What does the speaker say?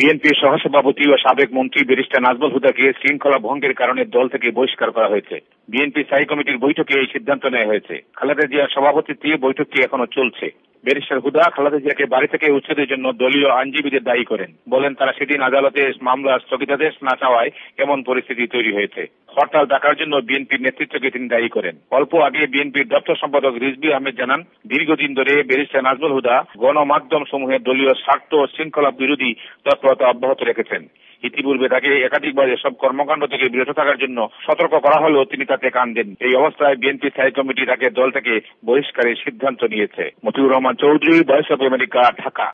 বিএনপির সহসভাপতি ও সাবেক মন্ত্রী ব্যারিস্টার নাজমুল হুদাকে শৃঙ্খলা ভঙ্গের কারণে দল থেকে বহিষ্কার করা হয়েছে। বিএনপি স্থায়ী কমিটির বৈঠকে এই সিদ্ধান্ত নেওয়া হয়েছে। খালেদা জিয়ার সভাপতিত্বে বৈঠকটি এখনও চলছে। বেরিস্টার হুদা খালেদা জিয়াকে বাড়ি থেকে উচ্ছেদের জন্য দলীয় আইনজীবীদের দায়ী করেন। বলেন তারা সেদিন আদালতে মামলার স্থগিতাদেশ না চাওয়ায় এমন পরিস্থিতি তৈরি হয়েছে। হরতাল ডাকার জন্য বিএনপির নেতৃত্বকে তিনি দায়ী করেন। অল্প আগে বিএনপির দপ্তর সম্পাদক রিজবি আহমেদ জানান, দীর্ঘদিন ধরে ব্যারিস্টার নাজমুল হুদা গণমাধ্যম সমূহের দলীয় স্বার্থ ও শৃঙ্খলা বিরোধী তৎপরতা অব্যাহত রেখেছেন। ইতিপূর্বে তাকে একাধিকবার এসব কর্মকাণ্ড থেকে বিরত থাকার জন্য সতর্ক করা হলেও তিনি তাতে কান দেন এই অবস্থায় বিএনপি স্থায়ী কমিটি তাকে দল থেকে বহিষ্কারের সিদ্ধান্ত নিয়েছে। Motiur Rahman Chowdhury, Voice of America, Dhaka.